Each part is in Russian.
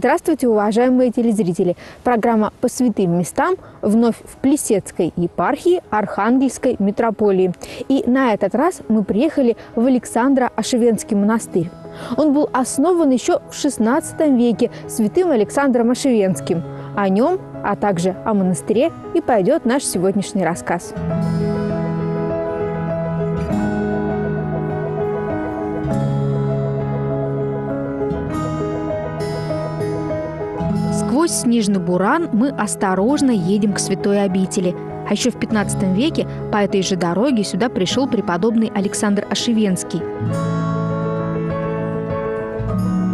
Здравствуйте, уважаемые телезрители! Программа «По святым местам» вновь в Плесецкой епархии Архангельской митрополии. И на этот раз мы приехали в Александро-Ошевенский монастырь. Он был основан еще в XVI веке святым Александром Ошевенским. О нем, а также о монастыре и пойдет наш сегодняшний рассказ. Сквозь снежный буран мы осторожно едем к святой обители. А еще в 15 веке по этой же дороге сюда пришел преподобный Александр Ошевенский.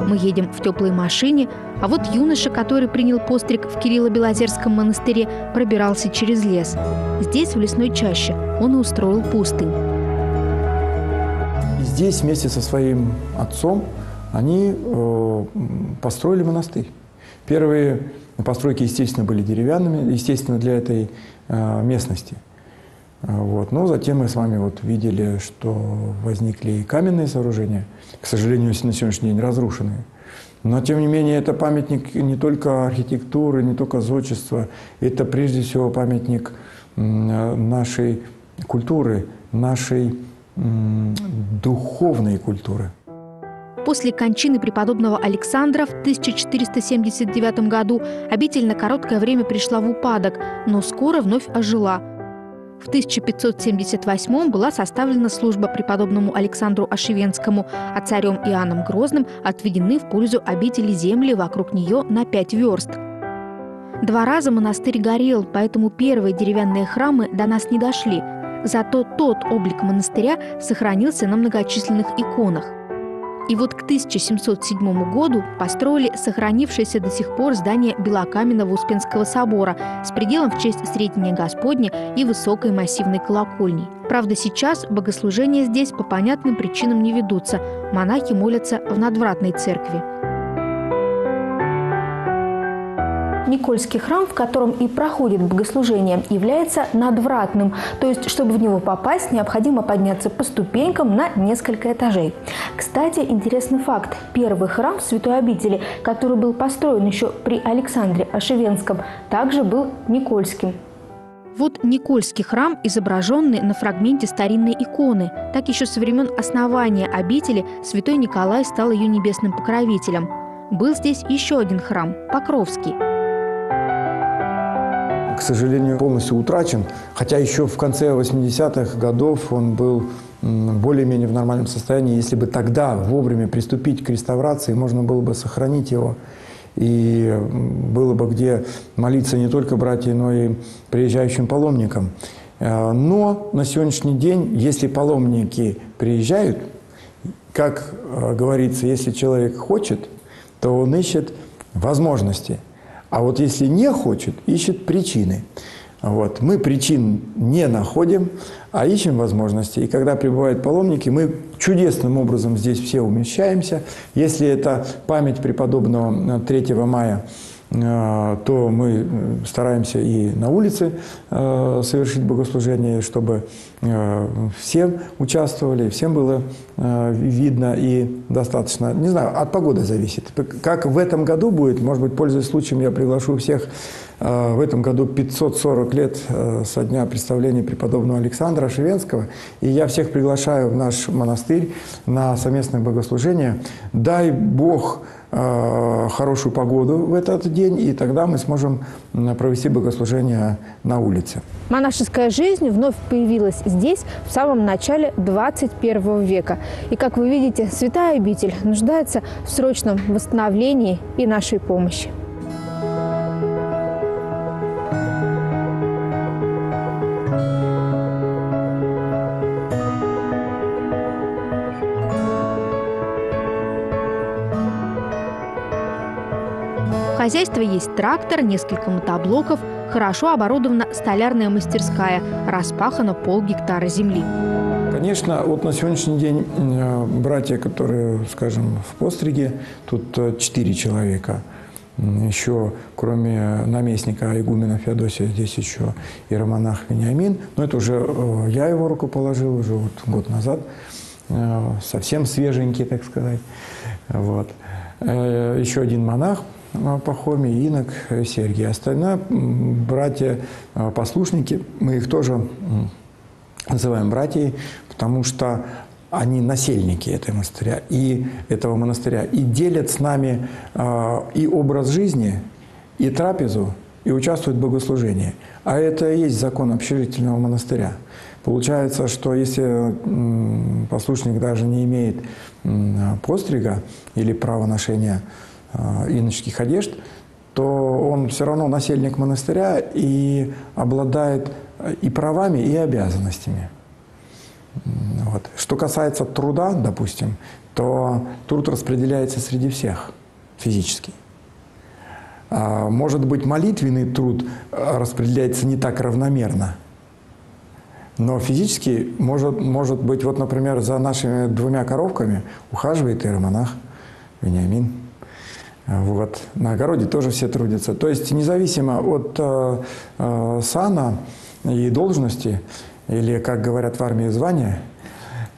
Мы едем в теплой машине, а вот юноша, который принял постриг в Кирилло-Белозерском монастыре, пробирался через лес. Здесь, в лесной чаще, он и устроил пустынь. Здесь вместе со своим отцом они э, построили монастырь. Первые постройки, естественно, были деревянными, естественно, для этой э, местности. Вот. Но затем мы с вами вот видели, что возникли и каменные сооружения, к сожалению, на сегодняшний день разрушенные. Но, тем не менее, это памятник не только архитектуры, не только зодчества, это прежде всего памятник нашей культуры, нашей духовной культуры. После кончины преподобного Александра в 1479 году обитель на короткое время пришла в упадок, но скоро вновь ожила. В 1578 была составлена служба преподобному Александру Ошевенскому, а царем Иоанном Грозным отведены в пользу обители земли вокруг нее на пять верст. Два раза монастырь горел, поэтому первые деревянные храмы до нас не дошли. Зато тот облик монастыря сохранился на многочисленных иконах. И вот к 1707 году построили сохранившееся до сих пор здание Белокаменного Успенского собора с пределом в честь Среднего Господня и высокой массивной колокольней. Правда, сейчас богослужения здесь по понятным причинам не ведутся. Монахи молятся в надвратной церкви. Никольский храм, в котором и проходит богослужение, является надвратным, то есть, чтобы в него попасть, необходимо подняться по ступенькам на несколько этажей. Кстати, интересный факт. Первый храм Святой обители, который был построен еще при Александре Ошевенском, также был Никольским. Вот Никольский храм, изображенный на фрагменте старинной иконы. Так еще со времен основания обители святой Николай стал ее небесным покровителем. Был здесь еще один храм – Покровский – к сожалению, полностью утрачен. Хотя еще в конце 80-х годов он был более-менее в нормальном состоянии. Если бы тогда вовремя приступить к реставрации, можно было бы сохранить его. И было бы где молиться не только братьям, но и приезжающим паломникам. Э, но на сегодняшний день, если паломники приезжают, как э, говорится, если человек хочет, то он ищет возможности – а вот если не хочет, ищет причины. Вот. Мы причин не находим, а ищем возможности. И когда прибывают паломники, мы чудесным образом здесь все умещаемся. Если это память преподобного 3 мая, то мы э, стараемся и на улице э, совершить богослужение, чтобы всем участвовали, всем было видно и достаточно, не знаю, от погоды зависит. Как в этом году будет, может быть, пользуясь случаем, я приглашу всех в этом году 540 лет со дня представления преподобного Александра Шевенского, и я всех приглашаю в наш монастырь на совместное богослужение. Дай Бог Э, хорошую погоду в этот день, и тогда мы сможем провести богослужение на улице. Монашеская жизнь вновь появилась здесь в самом начале 21 века. И, как вы видите, святая обитель нуждается в срочном восстановлении и нашей помощи. Хозяйстве есть трактор, несколько мотоблоков, хорошо оборудована столярная мастерская, распахано полгектара земли. Конечно, вот на сегодняшний день э, братья, которые, скажем, в постриге, тут э, четыре человека. Еще, кроме наместника игумена Феодосия, здесь еще иеромонах Вениамин. Но это уже э, я его руку положил уже вот год назад. Совсем свеженький, так сказать. Вот. Еще один монах – Пахомий, инок Сергий. Остальные братья-послушники, мы их тоже называем братьями, потому что они насельники этой монастыря, и этого монастыря, и делят с нами э, и образ жизни, и трапезу, и участвуют в богослужении. А это и есть закон общежительного монастыря. Получается, что если послушник даже не имеет пострига или права ношения э, иноческих одежд, то он все равно насельник монастыря и обладает э, и правами, и обязанностями. Вот. Что касается труда, допустим, то труд распределяется среди всех физически. А, может быть, молитвенный труд а, распределяется не так равномерно. Но физически может, может быть, вот, например, за нашими двумя коровками ухаживает иеромонах Вениамин. Вот. На огороде тоже все трудятся. То есть независимо от э, э, сана и должности, или, как говорят в армии, звания,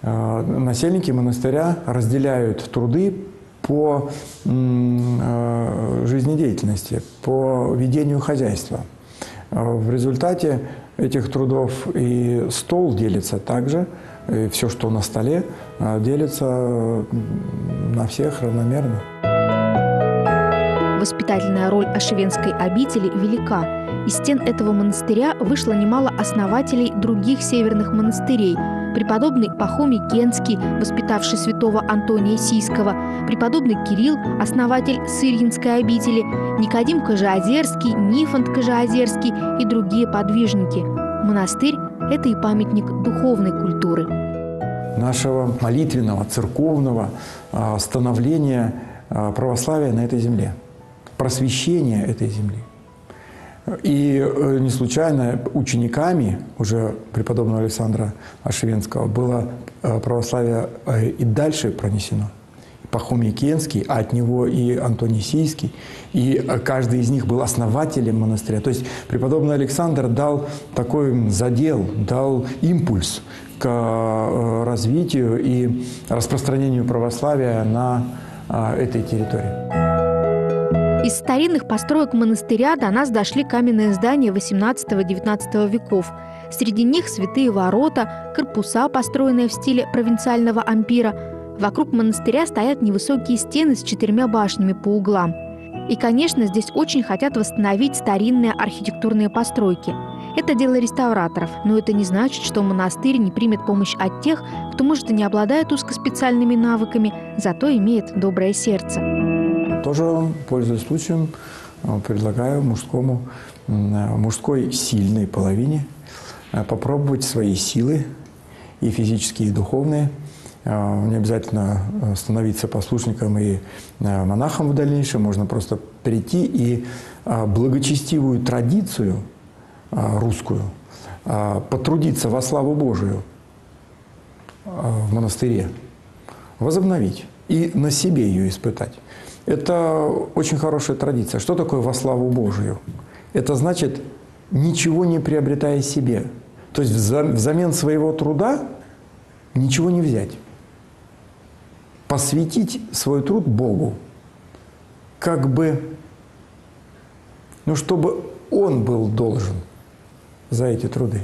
э, насельники монастыря разделяют труды по э, жизнедеятельности, по ведению хозяйства. Э, в результате этих трудов и стол делится также, и все, что на столе, делится на всех равномерно. Воспитательная роль Ошевенской обители велика. Из стен этого монастыря вышло немало основателей других северных монастырей. Преподобный Пахомий Кенский, воспитавший святого Антония Сийского, преподобный Кирилл, основатель Сырьинской обители, Никодим Кожеозерский, Нифонт Кожеозерский и другие подвижники. Монастырь – это и памятник духовной культуры. Нашего молитвенного, церковного а, становления а, православия на этой земле, просвещения этой земли. И э, не случайно учениками уже преподобного Александра Ошвенского было э, православие э, и дальше пронесено. Пахомий Кенский, а от него и Антоний Сийский. И каждый из них был основателем монастыря. То есть преподобный Александр дал такой задел, дал импульс к развитию и распространению православия на этой территории. Из старинных построек монастыря до нас дошли каменные здания XVIII-XIX веков. Среди них святые ворота, корпуса, построенные в стиле провинциального ампира. Вокруг монастыря стоят невысокие стены с четырьмя башнями по углам. И, конечно, здесь очень хотят восстановить старинные архитектурные постройки. Это дело реставраторов, но это не значит, что монастырь не примет помощь от тех, кто, может, и не обладает узкоспециальными навыками, зато имеет доброе сердце. Тоже, пользуясь случаем, э, предлагаю мужскому, э, мужской сильной половине э, попробовать свои силы и физические, и духовные. Не обязательно становиться послушником и монахом в дальнейшем. Можно просто прийти и благочестивую традицию русскую потрудиться во славу Божию в монастыре, возобновить и на себе ее испытать. Это очень хорошая традиция. Что такое во славу Божию? Это значит, ничего не приобретая себе. То есть взамен своего труда ничего не взять. Посвятить свой труд Богу. Как бы, ну, чтобы Он был должен за эти труды.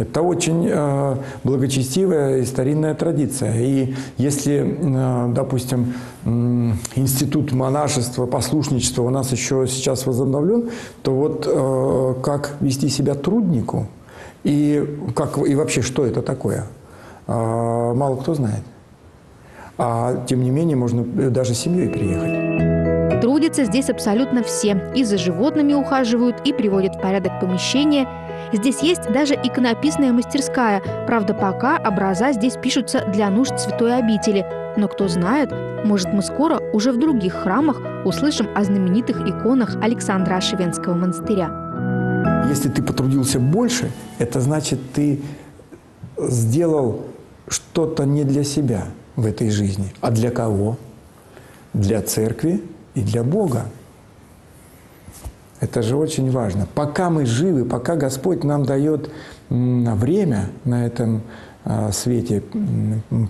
Это очень э, благочестивая и старинная традиция. И если, э, допустим, институт монашества, послушничества у нас еще сейчас возобновлен, то вот э, как вести себя труднику и, как, и вообще что это такое, мало кто знает. А тем не менее можно даже семьей приехать. Трудятся здесь абсолютно все. И за животными ухаживают, и приводят в порядок помещения – Здесь есть даже иконописная мастерская. Правда, пока образа здесь пишутся для нужд святой обители. Но кто знает, может мы скоро уже в других храмах услышим о знаменитых иконах Александра Ошевенского монастыря. Если ты потрудился больше, это значит, ты сделал что-то не для себя в этой жизни, а для кого? Для церкви и для Бога. Это же очень важно. Пока мы живы, пока Господь нам дает время на этом а, свете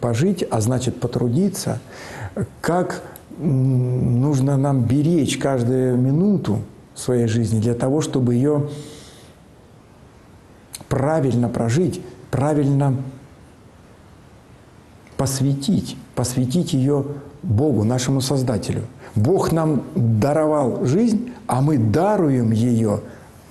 пожить, а значит потрудиться, как нужно нам беречь каждую минуту своей жизни для того, чтобы ее правильно прожить, правильно посвятить, посвятить ее Богу, нашему Создателю. Бог нам даровал жизнь, а мы даруем ее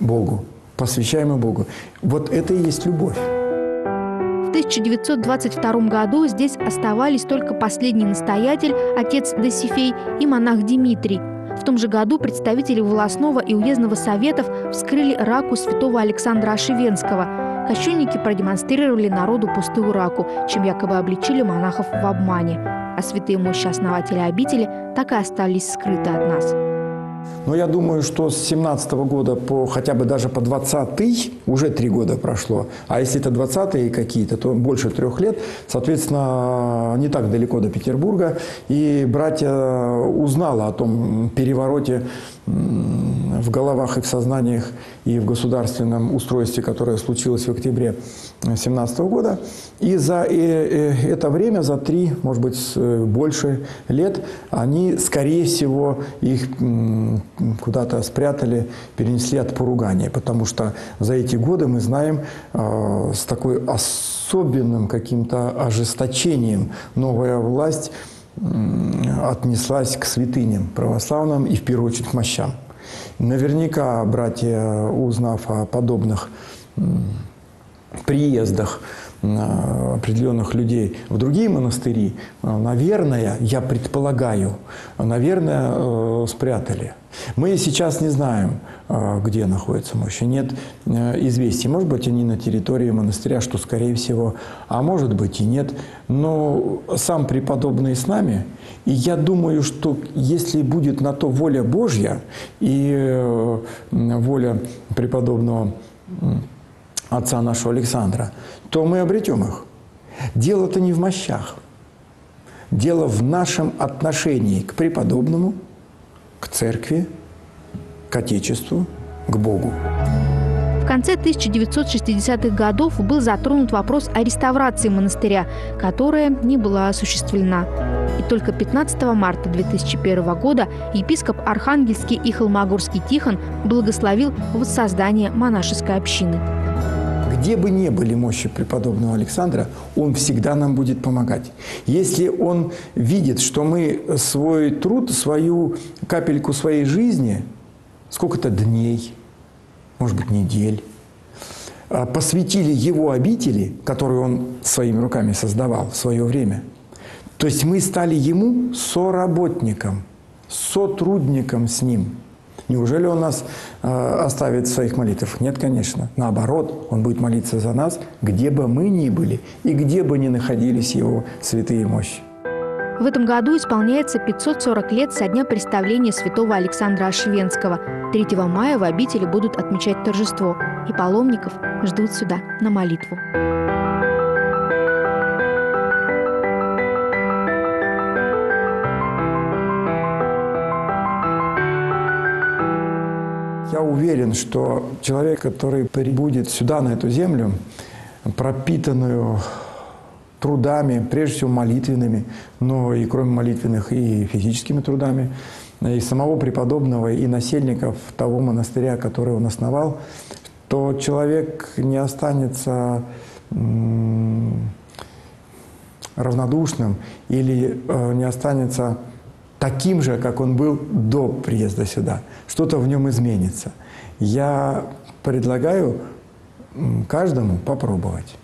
Богу, посвящаем ее Богу. Вот это и есть любовь. В 1922 году здесь оставались только последний настоятель, отец Досифей и монах Дмитрий. В том же году представители волосного и уездного советов вскрыли раку святого Александра Ошивенского. Кощунники продемонстрировали народу пустую раку, чем якобы обличили монахов в обмане. А святые мощи основателя обители так и остались скрыты от нас. Но я думаю, что с 17 года по хотя бы даже по 20 уже три года прошло. А если это 20 какие-то, то больше трех лет. Соответственно, не так далеко до Петербурга. И братья узнала о том перевороте в головах и в сознаниях и в государственном устройстве, которое случилось в октябре 2017 года. И за э, э, это время, за три, может быть, э, больше лет, они, скорее всего, их куда-то спрятали, перенесли от поругания. Потому что за эти годы, мы знаем, с такой особенным каким-то ожесточением новая власть отнеслась к святыням православным и в первую очередь к мощам. Наверняка братья, узнав о подобных приездах определенных людей в другие монастыри, наверное, я предполагаю, наверное, э, спрятали. Мы сейчас не знаем, э, где находится мощь. Нет э, известий. Может быть, они на территории монастыря, что скорее всего, а может быть и нет. Но сам преподобный с нами, и я думаю, что если будет на то воля Божья и воля преподобного отца нашего Александра, то мы обретем их. Дело-то не в мощах. Дело в нашем отношении к преподобному, к церкви, к Отечеству, к Богу. В конце 1960-х годов был затронут вопрос о реставрации монастыря, которая не была осуществлена. И только 15 марта 2001 года епископ Архангельский и Холмогорский Тихон благословил воссоздание монашеской общины. Где бы ни были мощи преподобного Александра, он всегда нам будет помогать. Если он видит, что мы свой труд, свою капельку своей жизни, сколько-то дней, может быть, недель, а, посвятили его обители, которую он своими руками создавал в свое время. То есть мы стали ему соработником, сотрудником с ним – Неужели он нас э, оставит своих молитвах? Нет, конечно. Наоборот, он будет молиться за нас, где бы мы ни были и где бы ни находились его святые мощи. В этом году исполняется 540 лет со дня представления святого Александра Ошвенского. 3 мая в обители будут отмечать торжество, и паломников ждут сюда на молитву. Уверен, что человек, который прибудет сюда, на эту землю, пропитанную трудами, прежде всего молитвенными, но и кроме молитвенных и физическими трудами, и самого преподобного, и насельников того монастыря, который он основал, то человек не останется равнодушным или э, не останется таким же, как он был до приезда сюда. Что-то в нем изменится. Я предлагаю каждому попробовать.